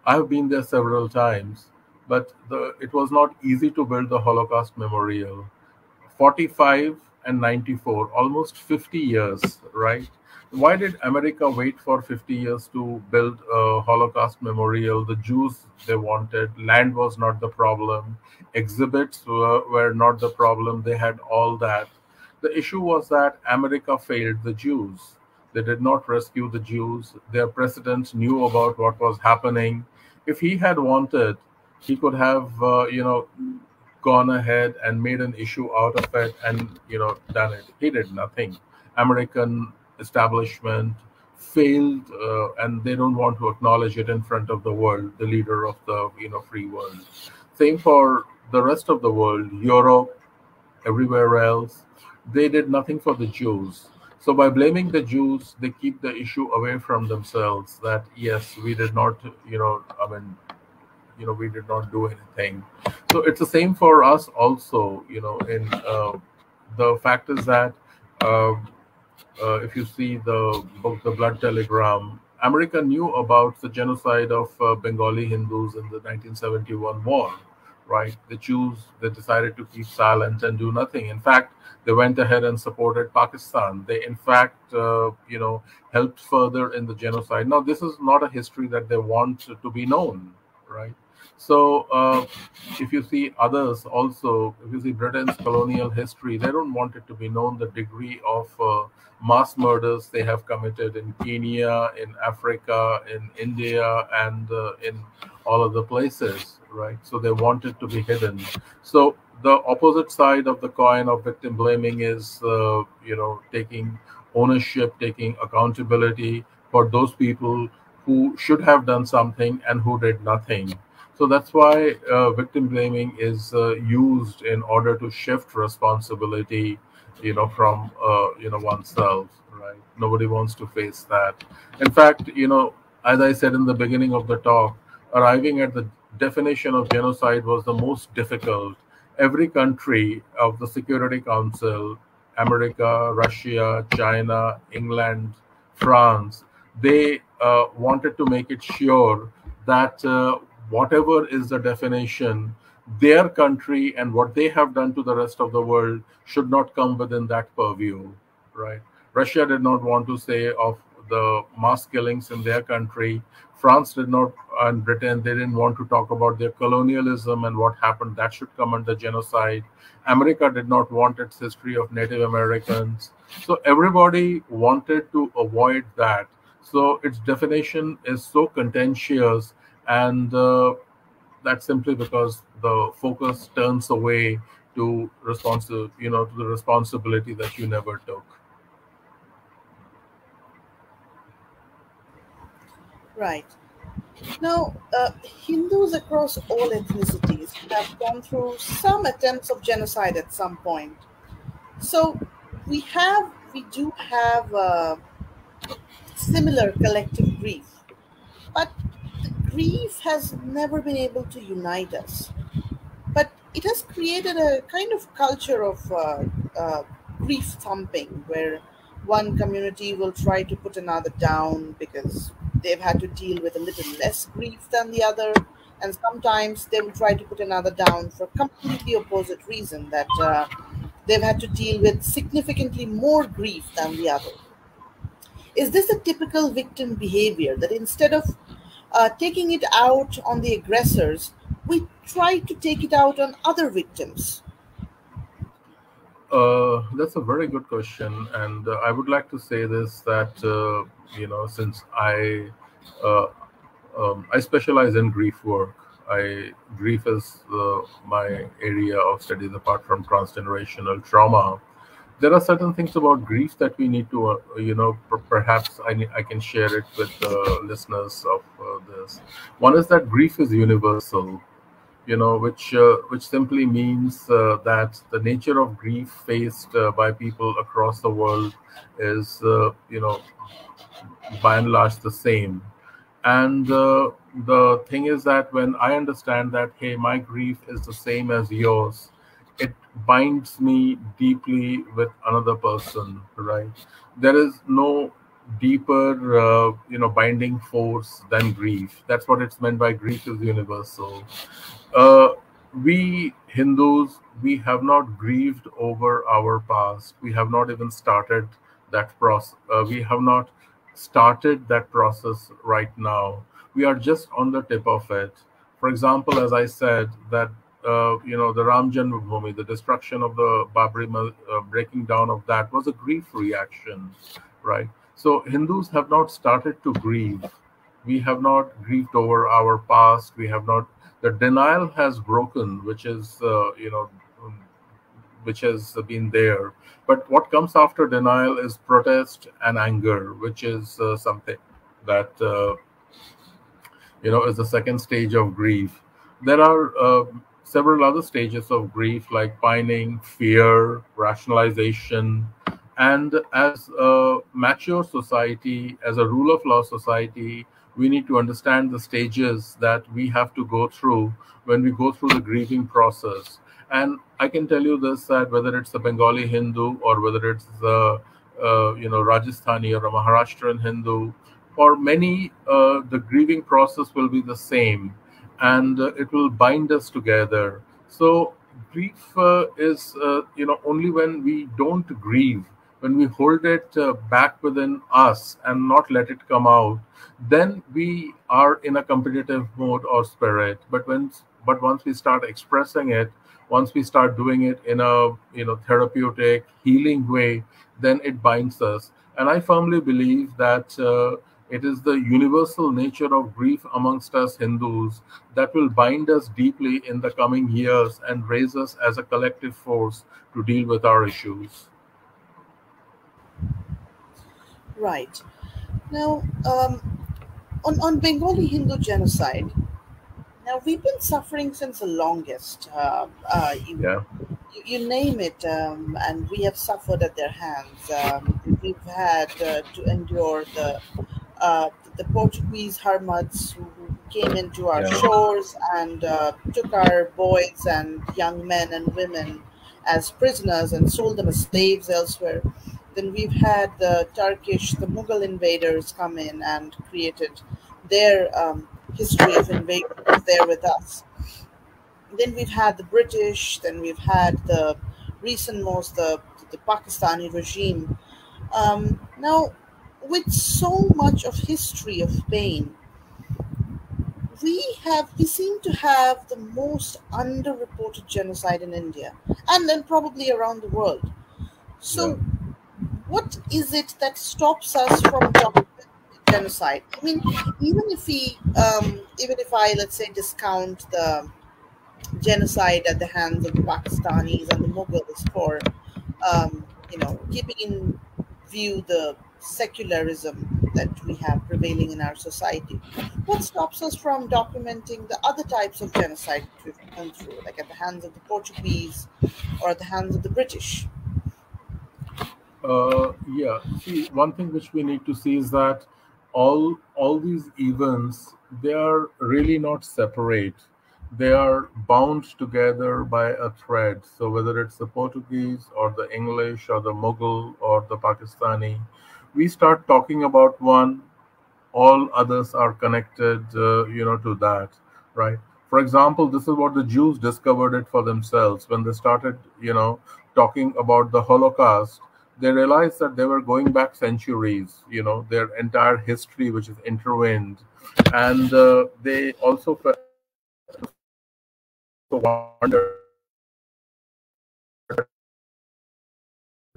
I have been there several times, but the, it was not easy to build the Holocaust Memorial. 45 and 94, almost 50 years, right? why did America wait for 50 years to build a Holocaust memorial? The Jews they wanted, land was not the problem, exhibits were, were not the problem, they had all that. The issue was that America failed the Jews. They did not rescue the Jews. Their president knew about what was happening. If he had wanted, he could have, uh, you know, gone ahead and made an issue out of it and, you know, done it. He did nothing. American establishment failed uh, and they don't want to acknowledge it in front of the world the leader of the you know free world same for the rest of the world europe everywhere else they did nothing for the jews so by blaming the jews they keep the issue away from themselves that yes we did not you know i mean you know we did not do anything so it's the same for us also you know in uh, the fact is that uh, uh, if you see the book, The Blood Telegram, America knew about the genocide of uh, Bengali Hindus in the 1971 war, right? The US, they decided to keep silent and do nothing. In fact, they went ahead and supported Pakistan. They, in fact, uh, you know, helped further in the genocide. Now, this is not a history that they want to be known, right? So, uh, if you see others also, if you see Britain's colonial history, they don't want it to be known the degree of uh, mass murders they have committed in Kenya, in Africa, in India, and uh, in all other places, right? So they want it to be hidden. So the opposite side of the coin of victim blaming is, uh, you know, taking ownership, taking accountability for those people who should have done something and who did nothing so that's why uh, victim blaming is uh, used in order to shift responsibility, you know, from uh, you know oneself. Right? Nobody wants to face that. In fact, you know, as I said in the beginning of the talk, arriving at the definition of genocide was the most difficult. Every country of the Security Council, America, Russia, China, England, France, they uh, wanted to make it sure that uh, whatever is the definition, their country and what they have done to the rest of the world should not come within that purview, right? Russia did not want to say of the mass killings in their country. France did not, and Britain, they didn't want to talk about their colonialism and what happened. That should come under genocide. America did not want its history of Native Americans. So everybody wanted to avoid that. So its definition is so contentious and uh, that's simply because the focus turns away to responsive you know to the responsibility that you never took. Right. Now uh, hindus across all ethnicities have gone through some attempts of genocide at some point. So we have we do have uh, similar collective grief. But grief has never been able to unite us. But it has created a kind of culture of uh, uh, grief thumping where one community will try to put another down because they've had to deal with a little less grief than the other. And sometimes they will try to put another down for completely opposite reason that uh, they've had to deal with significantly more grief than the other is this a typical victim behavior that instead of uh, taking it out on the aggressors we try to take it out on other victims uh, that's a very good question, and uh, I would like to say this that uh, you know since I uh, um, I specialize in grief work. I grief is my area of studies apart from transgenerational trauma. There are certain things about grief that we need to, uh, you know, perhaps I, I can share it with the listeners of uh, this. One is that grief is universal you know, which uh, which simply means uh, that the nature of grief faced uh, by people across the world is, uh, you know, by and large the same. And the thing is that when I understand that, hey, my grief is the same as yours, it binds me deeply with another person, right? There is no deeper uh, you know binding force than grief that's what it's meant by grief is universal uh, we Hindus, we have not grieved over our past. We have not even started that process. Uh, we have not started that process right now. We are just on the tip of it. For example, as I said, that uh, you know the Ram Janmabhoomi, the destruction of the Babri, uh, breaking down of that was a grief reaction, right? So Hindus have not started to grieve. We have not grieved over our past. We have not the denial has broken, which is uh, you know um, which has been there. But what comes after denial is protest and anger, which is uh, something that uh, you know is the second stage of grief. There are uh, several other stages of grief, like pining, fear, rationalization, and as a mature society, as a rule of law society, we need to understand the stages that we have to go through when we go through the grieving process. And I can tell you this that whether it's a Bengali Hindu or whether it's the uh, you know Rajasthani or a Maharashtrian Hindu, for many uh, the grieving process will be the same, and uh, it will bind us together. So grief uh, is uh, you know only when we don't grieve when we hold it uh, back within us and not let it come out then we are in a competitive mode or spirit but when but once we start expressing it once we start doing it in a you know therapeutic healing way then it binds us and i firmly believe that uh, it is the universal nature of grief amongst us hindus that will bind us deeply in the coming years and raise us as a collective force to deal with our issues Right. Now, um, on, on Bengali Hindu genocide, now we've been suffering since the longest. Uh, uh, you, yeah. you, you, name it, um, and we have suffered at their hands. Um, we've had uh, to endure the uh, the Portuguese Harmads who came into our yeah. shores and uh, took our boys and young men and women as prisoners and sold them as slaves elsewhere. Then we've had the Turkish, the Mughal invaders come in and created their um, history of invasion there with us. Then we've had the British, then we've had the recent most, the, the Pakistani regime. Um, now, with so much of history of pain, we have we seem to have the most underreported genocide in India and then probably around the world. So yeah what is it that stops us from genocide? I mean, even if we, um, even if I, let's say, discount the genocide at the hands of the Pakistanis and the Mughals for, um, you know, keeping in view the secularism that we have prevailing in our society. What stops us from documenting the other types of genocide we've gone through, like at the hands of the Portuguese or at the hands of the British? Uh, yeah. See, one thing which we need to see is that all all these events they are really not separate they are bound together by a thread so whether it's the portuguese or the english or the mughal or the pakistani we start talking about one all others are connected uh, you know to that right? For example this is what the jews discovered it for themselves. When they started you know talking about the holocaust they realized that they were going back centuries you know their entire history which is intertwined. And uh, they also wonder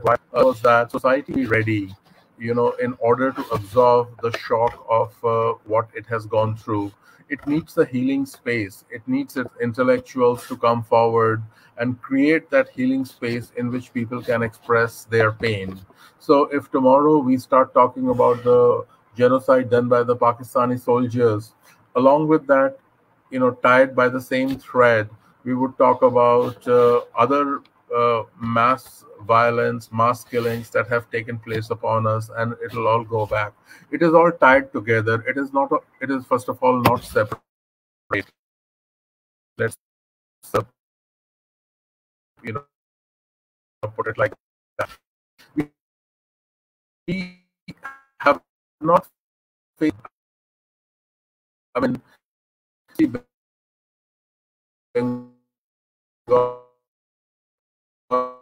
why was that society ready you know in order to absorb the shock of uh, what it has gone through it needs a healing space. It needs its intellectuals to come forward and create that healing space in which people can express their pain. So if tomorrow we start talking about the genocide done by the pakistani soldiers along with that you know tied by the same thread we would talk about uh, other uh, mass violence, mass killings that have taken place upon us, and it'll all go back. It is all tied together. It is not. It is first of all not separate. Let's, you know, put it like that. We have not faced. I mean,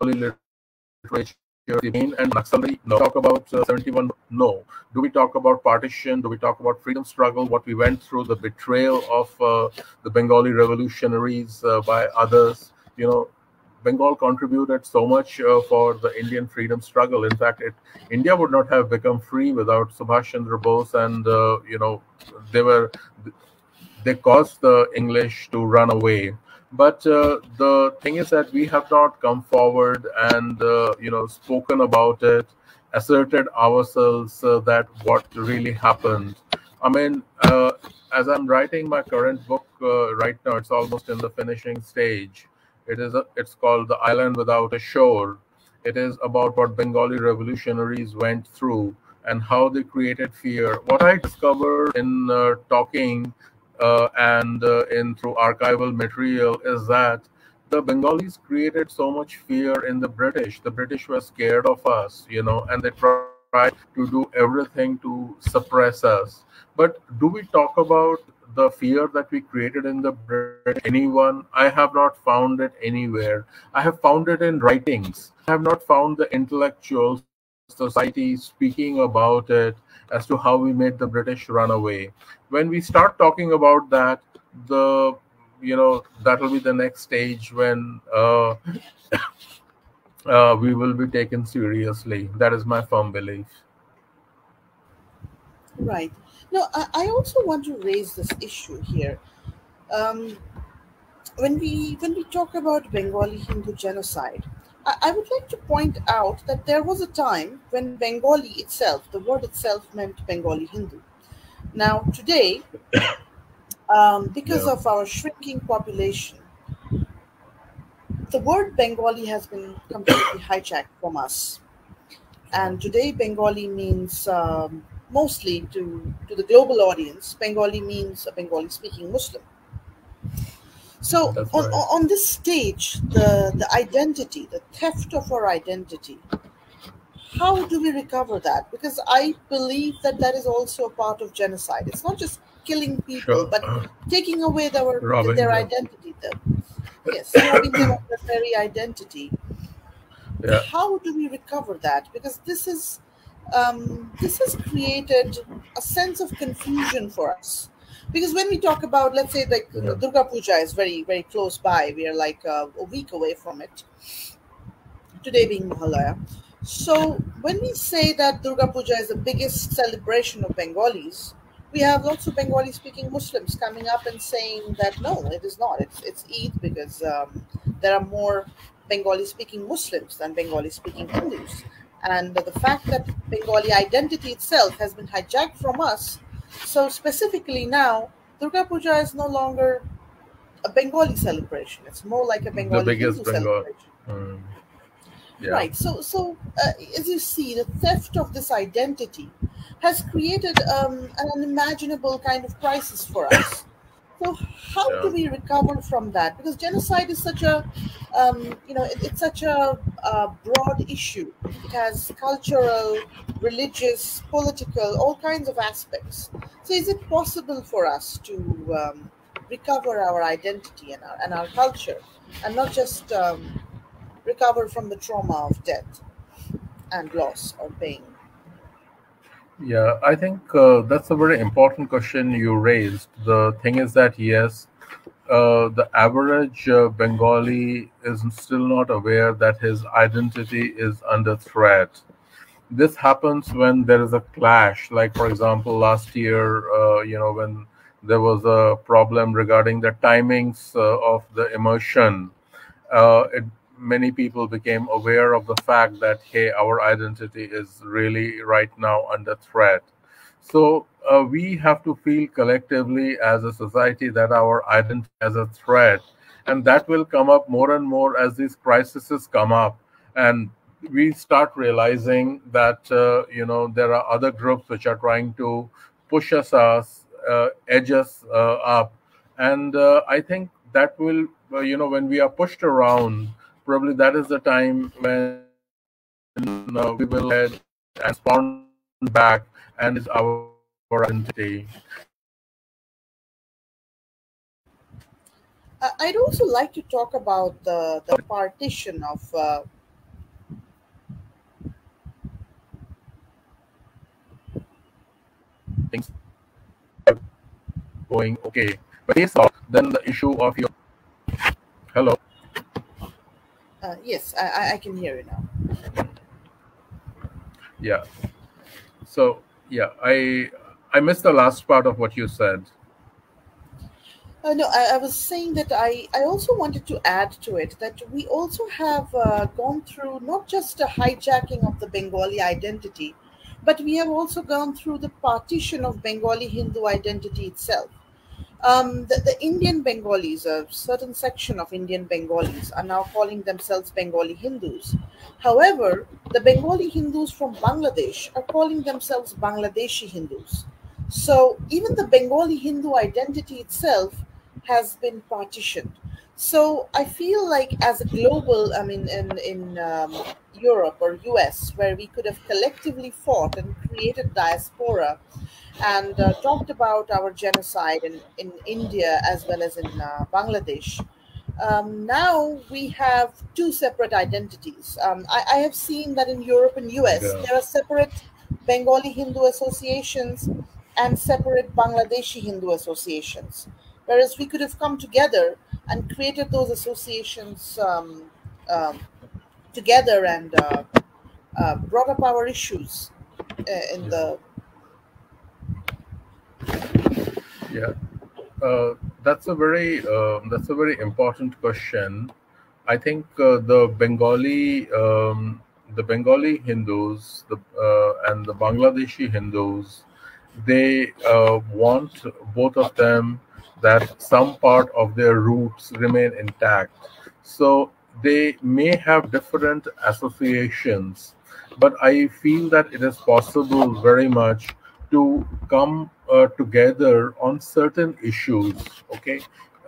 literature and. No. Talk about uh, 71. No. Do we talk about partition? Do we talk about freedom struggle? What we went through, the betrayal of uh, the Bengali revolutionaries uh, by others. You know, Bengal contributed so much uh, for the Indian freedom struggle. In fact, it, India would not have become free without Subhash Chandra Bose, and uh, you know, they were they caused the English to run away but uh, the thing is that we have not come forward and uh, you know spoken about it asserted ourselves uh, that what really happened. I mean uh, as i'm writing my current book right now it's almost in the finishing stage. It is a, it's called the island without a shore. It is about what bengali revolutionaries went through and how they created fear. What i discovered in uh, talking and uh, in through archival material is that the Bengalis created so much fear in the British. The British were scared of us, you know, and they tried to do everything to suppress us. But do we talk about the fear that we created in the British? Anyone? I have not found it anywhere. I have found it in writings. I have not found the intellectuals society speaking about it as to how we made the British run away. When we start talking about that, the you know that will be the next stage when uh, *coughs* uh, we will be taken seriously. That is my firm belief. Right. No, I, I also want to raise this issue here. Um, when we when we talk about Bengali Hindu genocide, I would like to point out that there was a time when Bengali itself, the word itself meant Bengali Hindu. Now, today, *coughs* um, because yeah. of our shrinking population, the word Bengali has been completely *coughs* hijacked from us. And today, Bengali means um, mostly to, to the global audience, Bengali means a Bengali speaking Muslim. So on, right. on this stage, the, the identity, the theft of our identity, how do we recover that? Because I believe that that is also a part of genocide. It's not just killing people, sure. but taking away their, their identity. Yes, robbing them of their very identity. Yeah. How do we recover that? Because this is um, this has created a sense of confusion for us because when we talk about let's say like yeah. durga puja is very very close by we are like uh, a week away from it today being mahalaya so when we say that durga puja is the biggest celebration of bengalis we have lots of bengali speaking muslims coming up and saying that no it is not. It's it's eid because um, there are more bengali speaking muslims than bengali speaking hindus. And the fact that bengali identity itself has been hijacked from us so specifically now, Durga Puja is no longer a Bengali celebration. It's more like a Bengali the biggest Bengal. celebration. Mm. Yeah. Right. So, so uh, as you see, the theft of this identity has created um, an unimaginable kind of crisis for us. So, how Yeah. do we recover from that? Because genocide is such a, um, you know, it, it's such a, uh broad issue. It has cultural, religious, political, all kinds of aspects. So, is it possible for us to um, recover our identity and our, and our culture, and not just um, recover from the trauma of death and loss or pain? Yeah, I think uh, that's a very important question you raised. The thing is that, yes, uh, the average uh, Bengali is still not aware that his identity is under threat. This happens when there is a clash. Like, for example, last year, uh, you know, when there was a problem regarding the timings uh, of the immersion, uh, it, many people became aware of the fact that hey our identity is really right now under threat. So uh, we have to feel collectively as a society that our identity is a threat and that will come up more and more as these crises come up. And we start realizing that uh, you know there are other groups which are trying to push us us uh, edge us uh, up. And uh, i think that will uh, you know when we are pushed around probably that is the time when uh, we will head and spawn back and is our identity. Uh, I'd also like to talk about the, the partition of. Uh, Things going okay. But then the issue of your hello. Uh, yes, I, I- can hear you now. Yeah. So yeah, I I missed the last part of what you said. Uh, no, I, I was saying that I, I also wanted to add to it that we also have uh, gone through not just a hijacking of the Bengali identity, but we have also gone through the partition of Bengali Hindu identity itself. Um, the, the Indian Bengalis, a certain section of Indian Bengalis, are now calling themselves Bengali Hindus. However, the Bengali Hindus from Bangladesh are calling themselves Bangladeshi Hindus. So even the Bengali Hindu identity itself has been partitioned. So I feel like as a global, I mean, in in um, Europe or US, where we could have collectively fought and created diaspora, and uh, talked about our genocide in, in India as well as in uh, Bangladesh. Um, now we have two separate identities. Um, I, I have seen that in Europe and US, Yeah. there are separate Bengali Hindu associations and separate Bangladeshi Hindu associations. Whereas we could have come together and created those associations um, um, together and uh, uh, brought up our issues uh, in Yeah. the Yeah. Uh, that's a very uh, that's a very important question. I think uh, the Bengali um, the Bengali Hindus the, uh, and the Bangladeshi Hindus they uh, want both of them that some part of their roots remain intact. So they may have different associations, but I feel that it is possible very much to come uh, together on certain issues. Okay.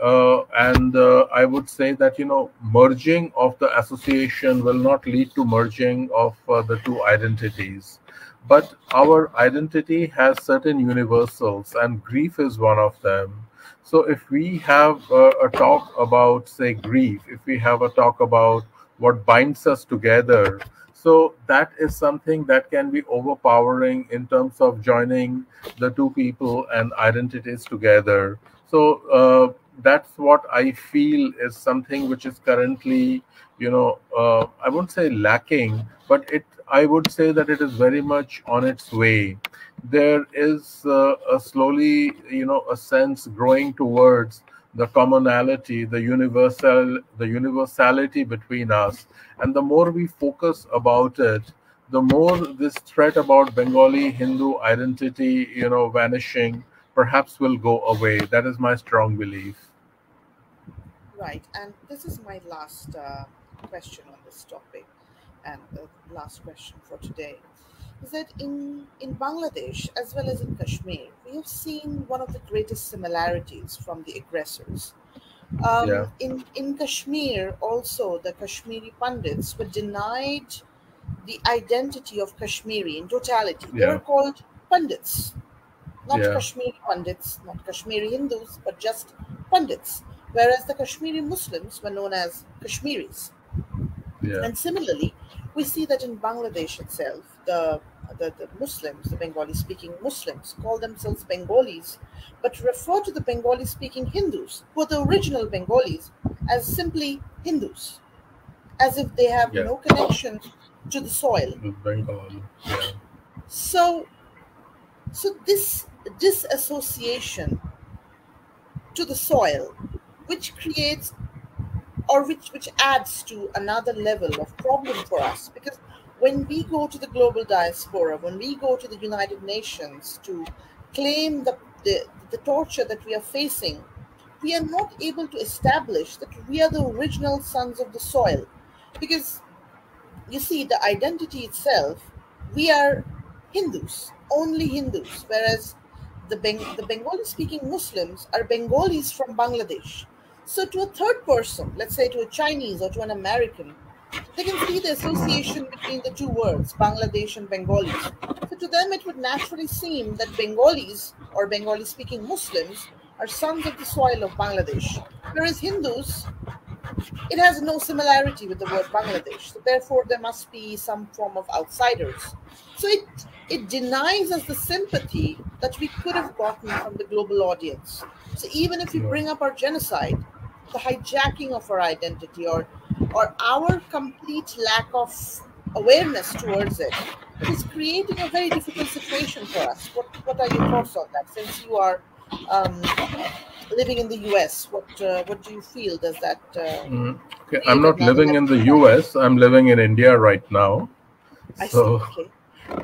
Uh, and uh, I would say that you know merging of the association will not lead to merging of uh, the two identities but our identity has certain universals and grief is one of them so if we have uh, a talk about say grief if we have a talk about what binds us together so that is something that can be overpowering in terms of joining the two people and identities together. So uh, that's what i feel is something which is currently you know uh, i won't say lacking but it i would say that it is very much on its way. There is uh, a slowly you know a sense growing towards the commonality the universal the universality between us. And the more we focus about it the more this threat about bengali hindu identity you know vanishing perhaps will go away. That is my strong belief. Right, and this is my last uh, question on this topic. and the last question for today that in, in Bangladesh as well as in Kashmir, we have seen one of the greatest similarities from the aggressors. Um, Yeah. in, in Kashmir, also, the Kashmiri Pandits were denied the identity of Kashmiri in totality. They were called Pandits, not Yeah. Kashmiri Pandits, not Kashmiri Hindus, but just Pandits. Whereas the Kashmiri Muslims were known as Kashmiris. Yeah. And similarly, we see that in Bangladesh itself, the, the, the Muslims, the Bengali speaking Muslims, call themselves Bengalis, but refer to the Bengali speaking Hindus, who are the original Bengalis, as simply Hindus, as if they have Yeah. no connection to the soil. Bengal. Yeah. So, so this disassociation to the soil, which creates or which which adds to another level of problem for us, because when we go to the global diaspora, when we go to the United Nations to claim the the, the torture that we are facing, we are not able to establish that we are the original sons of the soil, because you see the identity itself we are hindus only hindus whereas the, Beng- the bengali speaking muslims are bengalis from bangladesh. So to a third person let's say to a chinese or to an american they can see the association between the two words bangladesh and bengalis so to them it would naturally seem that bengalis or bengali speaking muslims are sons of the soil of bangladesh whereas hindus it has no similarity with the word Bangladesh. So therefore, there must be some form of outsiders. So it it denies us the sympathy that we could have gotten from the global audience. So even if we bring up our genocide, the hijacking of our identity or or our complete lack of awareness towards it is creating a very difficult situation for us. What what are your thoughts on that? Since you are um, living in the U.S., what uh, what do you feel? Does that uh, Mhm. Okay, I'm not living in the US. I'm living in India right now. I So see? Okay.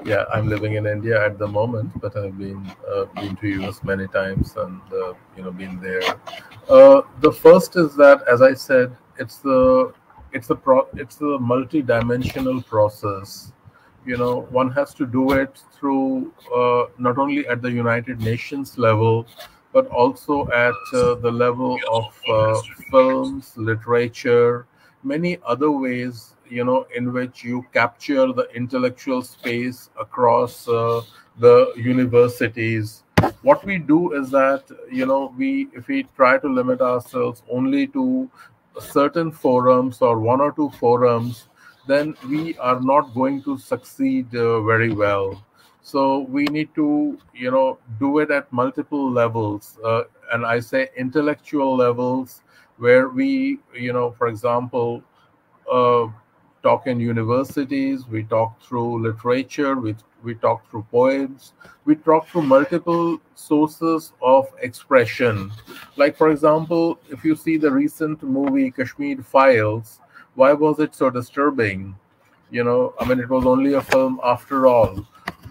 yeah, I'm living in India at the moment, but I've been uh, been to US many times and uh, you know been there. Uh, the first is that, as I said, it's the it's the pro it's the multi-dimensional process. You know, one has to do it through uh, not only at the United Nations level, but also at uh, the level of uh, films, literature, many other ways, you know, in which you capture the intellectual space across uh, the universities. What we do is that, you know, we if we try to limit ourselves only to certain forums or one or two forums, then we are not going to succeed uh, very well. So we need to, you know, do it at multiple levels, uh, and I say intellectual levels, where we, you know, for example, uh, talk in universities, we talk through literature, we we talk through poems, we talk through multiple sources of expression. Like for example, if you see the recent movie Kashmir Files, why was it so disturbing? You know, I mean, it was only a film after all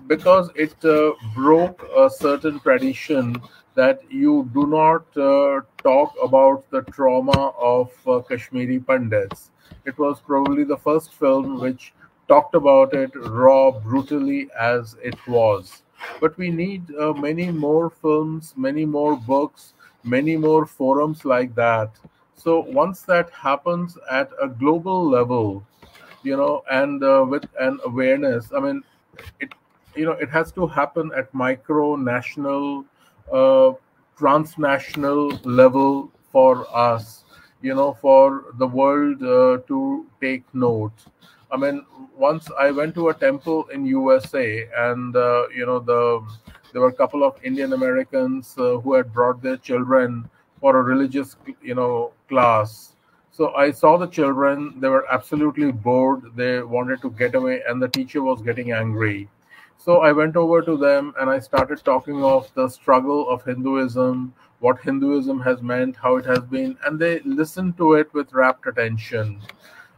because it uh, broke a certain tradition that you do not uh, talk about the trauma of uh, Kashmiri Pandits. It was probably the first film which talked about it raw, brutally as it was. But we need uh, many more films, many more books, many more forums like that. So once that happens at a global level, you know, and uh, with an awareness, I mean, it you know it has to happen at micro national uh, transnational level for us you know for the world uh, to take note. I mean once i went to a temple in usa and uh, you know the there were a couple of indian americans uh, who had brought their children for a religious you know class. So i saw the children. They were absolutely bored. They wanted to get away and the teacher was getting angry so I went over to them and I started talking of the struggle of Hinduism, what Hinduism has meant, how it has been, and they listened to it with rapt attention.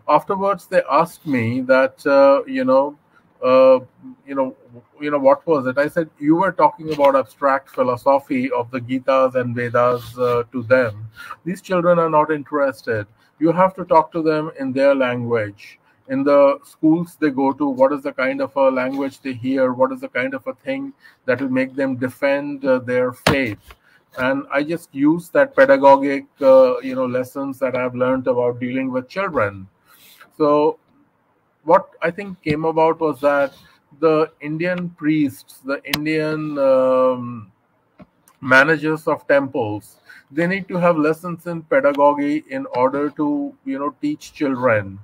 Afterwards, they asked me that, uh, you know, uh, you know, you know, what was it? I said you were talking about abstract philosophy of the Gitas and Vedas uh, to them. These children are not interested. You have to talk to them in their language in the schools they go to what is the kind of a language they hear what is the kind of a thing that will make them defend uh, their faith. And i just use that pedagogic uh, you know lessons that i've learned about dealing with children. So what i think came about was that the indian priests the indian um, managers of temples they need to have lessons in pedagogy in order to you know teach children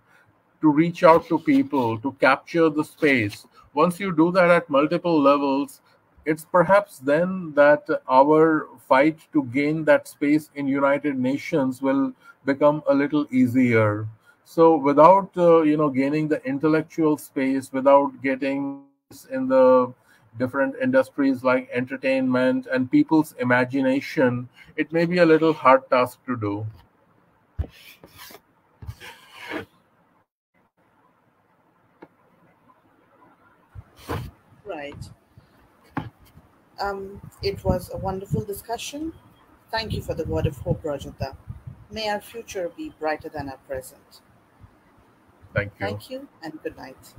to reach out to people to capture the space. Once you do that at multiple levels it's perhaps then that our fight to gain that space in united nations will become a little easier. So without uh, you know gaining the intellectual space without getting in the different industries like entertainment and people's imagination it may be a little hard task to do right um, it was a wonderful discussion. Thank you for the word of hope, Rajata. May our future be brighter than our present. Thank you. Thank you and good night.